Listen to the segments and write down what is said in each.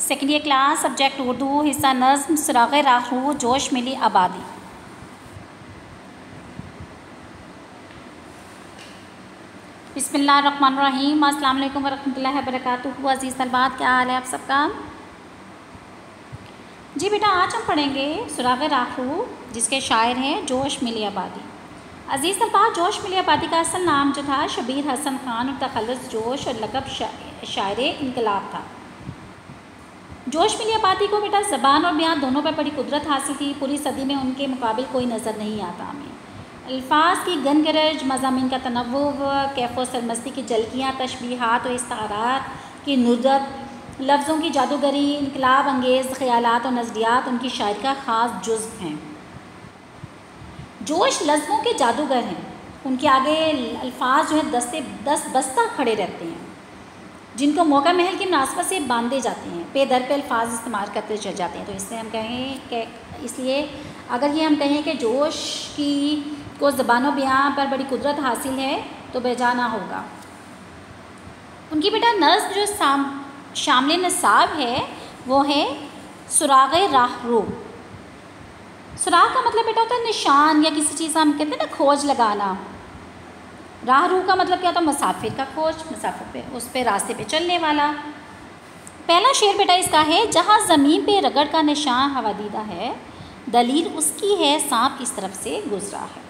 Second year class subject Urdu हिस्सा नज्म सुराग राहू जोश मिली आबादी। बिसमीम अल्लाम वरहमल वरक अज़ीज़ तलबात क्या हाल है आप सबका? जी बेटा आज हम पढ़ेंगे सुराग राहू जिसके शायर हैं जोश मिली आबादी। अज़ीज़ तलबात जोश मिली आबादी का असल नाम जो था शबीर हसन ख़ान और तखलस जोश और लकब शा, शायर इनकलाब था। जोश मिली आबादी को बेटा ज़बान और बयान दोनों पर बड़ी कुदरत हासिल थी पूरी सदी में उनके मुकाबल कोई नज़र नहीं आता हमें। अल्फाज की गन गरज मजामी का तनव कैफ सरमस्ती की जलकियाँ, तशबीहात और इस्तारात की नुदत, लफ्ज़ों की जादूगरी, इनकलाब अंगेज़ ख्याल और नज़रियात उनकी शायर का ख़ास जुज्व हैं। जोश लफ्ज़ों के जादूगर हैं। उनके आगे अल्फाज जो है दस से दस बस्ता खड़े रहते हैं। जिनको मौका महल की मुनासबत से बांधे जाते हैं, पे दर पे अल्फाज इस्तेमाल करते चल जाते हैं। तो इससे हम कहें कि, इसलिए अगर ये हम कहें कि जोश की, को ज़बान बयाँ पर बड़ी कुदरत हासिल है तो बेजाना होगा। उनकी बेटा नज्म जो साम, शामिल नसाब है, वो है सुराग राहरो सुराग का मतलब बेटा होता है निशान या किसी चीज़ हम कहते हैं ना, खोज लगाना। राह रू का मतलब क्या होता है मुसाफिर का खोज, मुसाफिर पे, उस पर रास्ते पे चलने वाला। पहला शेर बेटा इसका है, जहाँ ज़मीन पे रगड़ का निशान हवादीदा है, दलील उसकी है, सांप किस तरफ़ से गुजरा है।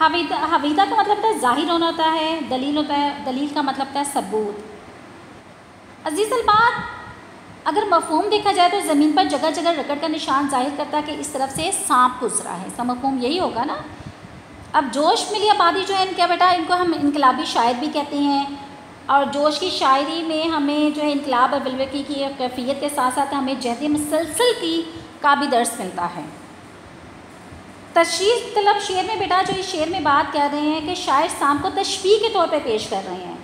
हवीदा हवीदा का मतलब होता है ज़ाहिर होना होता है, दलील होता है दलील का मतलब होता है सबूत। अज़ीज़ बात, अगर मफहम देखा जाए तो ज़मीन पर जगह जगह रगड़ का निशान ज़ाहिर करता है कि इस तरफ़ से सांप गुजरा है। इसका मफहम यही होगा ना अब जोश मिली आबादी जो है क्या बेटा, इनको हम इनकलाबी शायर भी कहते हैं। और जोश की शायरी में हमें जो है इनकलाब और बलवकी की कैफियत के साथ साथ हमें जहद मसलसल की का भी दर्स मिलता है। तशरीफ़ तलब शेर में बेटा, जो इस शेर में बात कर रहे हैं कि शायर शाम को तशबी के तौर पर पेश कर रहे हैं।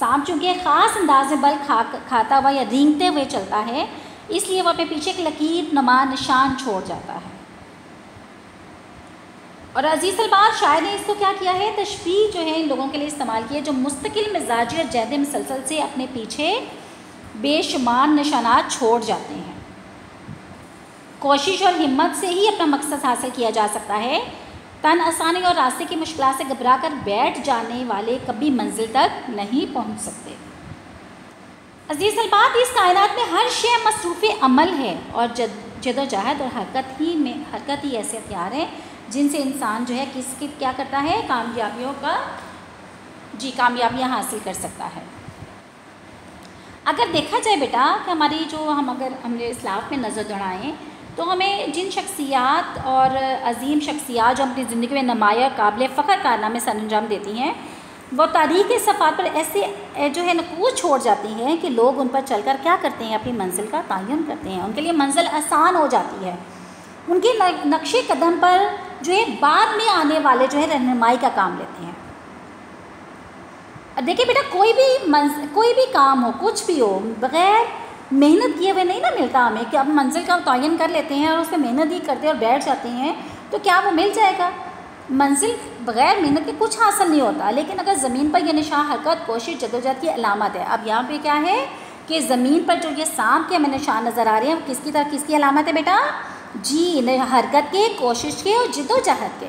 शाम चूँकि ख़ास अंदाज में बल खा, खाता हुआ या रींगते हुए चलता है, इसलिए वह पे पीछे एक लकीर, नमा, निशान छोड़ जाता है। और अज़ीज़ सलमान शायर ने इसको क्या किया है? तशबी जो है इन लोगों के लिए इस्तेमाल किया जो मुस्तकिल मिजाजी और जैद मसलसल से अपने पीछे बेशुमार निशानात छोड़ जाते हैं। कोशिश और हिम्मत से ही अपना मकसद हासिल किया जा सकता है। तन आसानी और रास्ते की मुश्किल से घबरा कर बैठ जाने वाले कभी मंजिल तक नहीं पहुँच सकते। अज़ीज़ अलबात इस कायनात में हर शे मसरूफ़ अमल है और जद जदोजहद और हरकत ही में हरकत ही ऐसे हथियार हैं जिनसे इंसान जो है किसकी क्या करता है, कामयाबियों का, जी, कामयाबियाँ हासिल कर सकता है। अगर देखा जाए बेटा कि हमारी जो हम अगर हमने इस्लाफ में नज़र दौड़ाएँ तो हमें जिन शख्सियात और अजीम शख्सियात जो अपनी ज़िंदगी में नुमाया काबिल फ़ख्र कारनामे सर अंजाम देती हैं, वो तारीख के सफ़ार पर ऐसे जो है नकूज छोड़ जाती हैं कि लोग उन पर चलकर क्या करते हैं, अपनी मंजिल का तयन करते हैं। उनके लिए मंजिल आसान हो जाती है। उनके नक्शे कदम पर जो है बाद में आने वाले जो है रहनुमाई का काम लेते हैं। देखिए बेटा, कोई भी मंज, कोई भी काम हो, कुछ भी हो, बग़ैर मेहनत किए हुए नहीं ना मिलता हमें कि अब मंजिल का तयन कर लेते हैं और उस पर मेहनत ही करते हैं और बैठ जाते हैं तो क्या वो मिल जाएगा? मंजिल बग़ैर मेहनत के कुछ हासिल नहीं होता, लेकिन अगर ज़मीन पर यह निशा हरकत, कोशिश जदोजहद की अलामत है, अब यहाँ पे क्या है कि ज़मीन पर जो ये सांप के हमें निशान नज़र आ रहे हैं किसकी तरह किसकी अलामत है बेटा? जी ने हरकत के, कोशिश के और जिदोजहद के।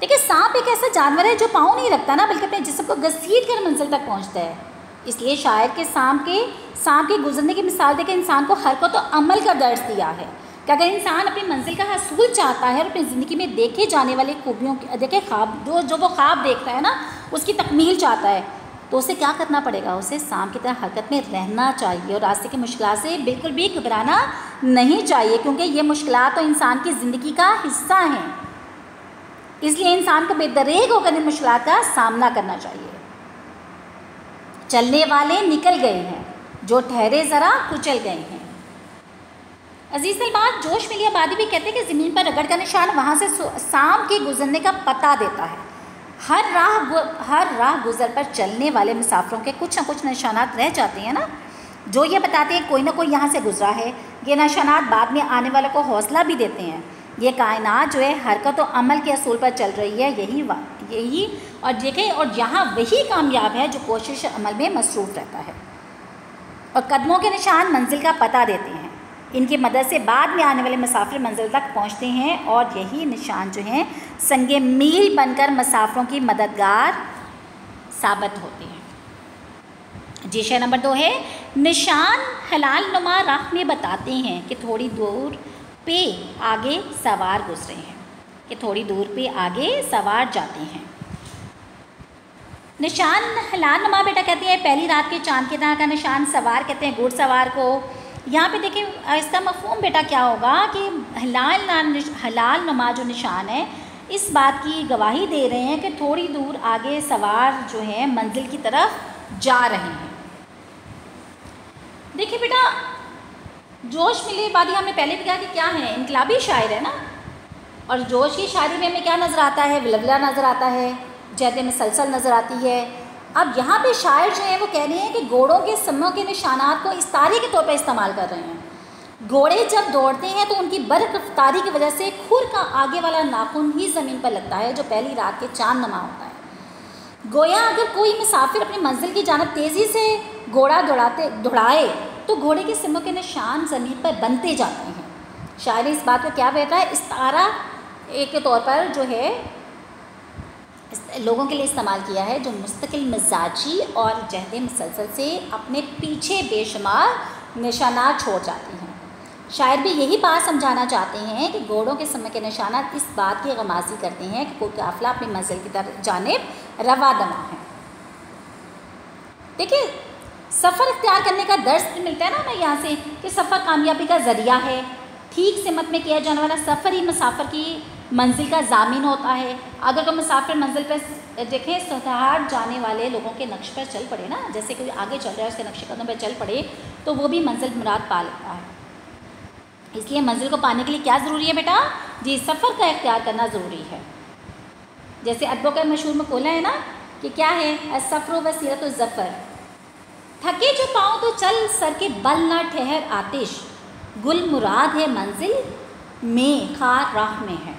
देखिए, सांप एक ऐसा जानवर है जो पाँव नहीं रखता ना, बल्कि अपने जिसम को घसीट कर मंजिल तक पहुँचता है। इसलिए शायर के सांप के सांप के गुजरने की मिसाल देकर इंसान को हरकत तो अमल का दर्ज दिया है कि अगर इंसान अपनी मंजिल का हसूल चाहता है और अपनी ज़िंदगी में देखे जाने वाले खूबियों की, देखे ख्वाब, जो जो वो ख्वाब देखता है ना, उसकी तकमील चाहता है। तो उसे क्या करना पड़ेगा? उसे शाम की तरह हरकत में रहना चाहिए और रास्ते की मुश्किल से बिल्कुल भी घबराना नहीं चाहिए, क्योंकि ये मुश्किल तो इंसान की ज़िंदगी का हिस्सा हैं। इसलिए इंसान को बेदरेग होकर इन मुश्किल का सामना करना चाहिए। चलने वाले निकल गए हैं, जो ठहरे ज़रा कुचल गए हैं। अज़ीज़ बात जोश मिली आबादी भी कहते हैं कि ज़मीन पर रगड़ का निशान वहाँ से, शाम के गुजरने का पता देता है। हर राह हर राह गुज़र पर चलने वाले मुसाफरों के कुछ ना कुछ निशानात रह जाते हैं ना। जो ये बताते हैं, कोई ना कोई यहाँ से गुज़रा है। ये निशानात बाद में आने वालों को हौसला भी देते हैं। ये कायनात जो है, हरकत और अमल के असूल पर चल रही है, यही यही और देखें, और यहाँ वही कामयाब है, जो कोशिश अमल में मसरूफ़ रहता है। और कदमों के निशान मंजिल का पता देते हैं। इनकी मदद से बाद में आने वाले मुसाफिर मंजिल तक पहुँचते हैं और यही निशान जो हैं, संग मील बनकर मुसाफरों की मददगार साबित होते हैं। जी शेर नंबर दो है, निशान हलाल नुमा राह में बताते हैं कि थोड़ी दूर पे आगे सवार गुजरे हैं, कि थोड़ी दूर पे आगे सवार जाते हैं। निशान हलाल नुमा बेटा कहते हैं, पहली रात के चाँद की तरह का निशान सवार कहते हैं, घुड़सवार को। यहाँ पे देखिए, इसका मफहम बेटा क्या होगा कि हलाल हलाल नुमा जो निशान है, इस बात की गवाही दे रहे हैं कि थोड़ी दूर आगे सवार जो है, मंजिल की तरफ़ जा रहे हैं। देखिए बेटा, जोश मिले बाद हमने पहले भी कहा कि क्या है, इनकलाबी शायर है ना? और जोश की शायरी में हमें क्या नज़र आता है? विलवला नज़र आता है, जैद मसलसल नज़र आती है अब यहाँ पे शायर जो है, वो कह रहे हैं कि घोड़ों के समों के निशानात को इस तारी के तौर पर इस्तेमाल कर रहे हैं। घोड़े जब दौड़ते हैं तो उनकी बर्फ़ रफ्तारी की वजह से खुर का आगे वाला नाखून ही ज़मीन पर लगता है, जो पहली रात के चाँद नमा होता है। गोया अगर कोई मुसाफिर अपनी मंजिल की जानब तेज़ी से घोड़ा दौड़ाते, दौड़ाए तो घोड़े के सिमों के निशान ज़मीन पर बनते जाते हैं। शायरी इस बात को क्या कहता है? इस तारा एक के तौर पर जो है लोगों के लिए इस्तेमाल किया है, जो मुस्तकिल मिजाजी और जहद मसलसल से अपने पीछे बेशुमार निशाना छोड़ जाते हैं। शायद भी यही बात समझाना चाहते हैं कि घोड़ों के समय के निशाना इस बात की गमाजी करते हैं कि कोई काफिला अपनी मंजिल की तरफ़ जानब रवा दमा है। देखिए, सफ़र इख्तियार करने का दर्ज मिलता है ना हमें यहाँ से कि सफ़र कामयाबी का ज़रिया है। ठीक से मत में किया जाने वाला सफ़र ही मुसाफर की मंजिल का जामिन होता है। अगर कोई मुसाफिर मंजिल पर देखें सतहार जाने वाले लोगों के नक्श पर चल पड़े ना, जैसे कोई आगे चल रहा है, उसके नक्श कदम पर चल पड़े तो वो भी मंजिल मुराद पा लेता है। इसलिए मंजिल को पाने के लिए क्या ज़रूरी है बेटा? जी, सफ़र का इख्तियार करना ज़रूरी है। जैसे अदबों का मशहूर में खोला है ना, कि क्या है? सफ़र व सीरत ज़फ़र थके जो पाऊँ तो चल, सर के बल ना ठहर आतिश। गुल मुराद है मंजिल में, खार राह में है।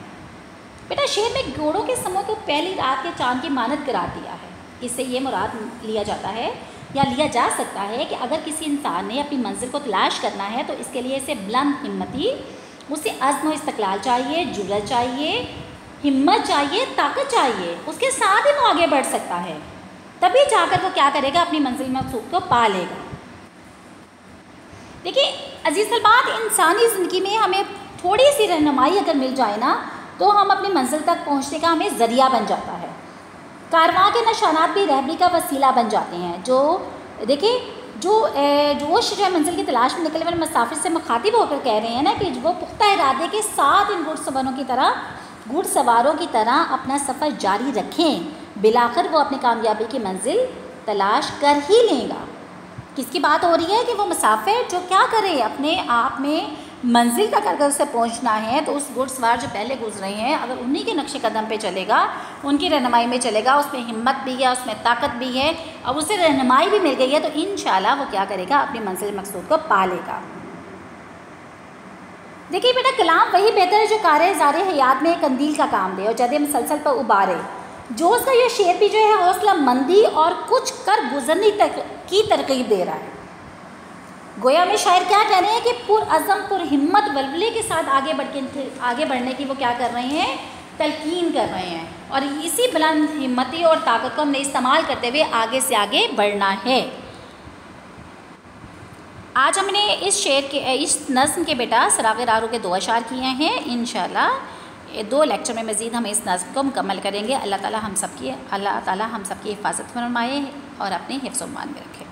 बेटा, शेर में घोड़ों के समूह को पहली रात के चाँद की मानत करार दिया है। इससे ये मुराद लिया जाता है, या लिया जा सकता है कि अगर किसी इंसान ने अपनी मंजिल को तलाश करना है तो इसके लिए इसे बुलंद हिम्मती उसे अज़म इस्तकलाल चाहिए जुरत चाहिए, हिम्मत चाहिए, ताकत चाहिए, उसके साथ ही वो आगे बढ़ सकता है। तभी जाकर वो क्या करेगा, अपनी मंजिल मकसूद को पा लेगा। देखिए, अज़ीज़ बात इंसानी ज़िंदगी में हमें थोड़ी सी रहनुमाई अगर मिल जाए ना तो हम अपनी मंजिल तक पहुँचने का हमें ज़रिया बन जाता है। कारवां के निशानात भी रहबरी का वसीला बन जाते हैं, जो, देखिए, जो जोश जो है मंजिल की तलाश में निकलने वाले मुसाफिर से मुखातिब होकर कह रहे हैं ना कि वो पुख्ता इरादे के साथ इन घुड़सवारों की तरह, घुड़सवारों की तरह अपना सफ़र जारी रखें। बिलाकर वो अपनी कामयाबी की मंजिल तलाश कर ही लेगा। किसकी बात हो रही है कि वो मुसाफिर जो क्या करे, अपने आप में मंजिल तक अगर उसे पहुँचना है तो उस घुड़सवार जो पहले गुजरे हैं, अगर उन्हीं के नक्शे कदम पे चलेगा, उनकी रहनमाई में चलेगा, उसमें हिम्मत भी है, उसमें ताकत भी है और उसे रहनमाई भी मिल गई है तो इन वो क्या करेगा, अपनी मंजिल मकसूद को पा लेगा। देखिए बेटा, कलाम वही बेहतर है जो कार ज़ार हयात में कंदील का काम दे और जद मसलसल पर उबारे। जो का यह शेर भी जो है हौसला मंदी और कुछ कर गुजरने तक की तरकीब दे रहा है। गोया में शायर क्या कह रहे हैं कि पुरज़म हिम्मत, बलबले के साथ आगे बढ़ के आगे बढ़ने की वो क्या कर रहे हैं? तलकीन कर रहे हैं। और इसी बुलंद हिम्मती और ताकत को हमने इस्तेमाल करते हुए आगे से आगे बढ़ना है। आज हमने इस शेर के, इस नज़म के बेटा सराग रारू के दो अशार किए हैं। इन दो लेक्चर में मज़ीद हम इस नज़म को मुकम्मल करेंगे। अल्लाह ताला हम सबकी अल्लाह ताला हम सबकी हिफाजत फरमाए और अपने हिफ्स मान में रखें।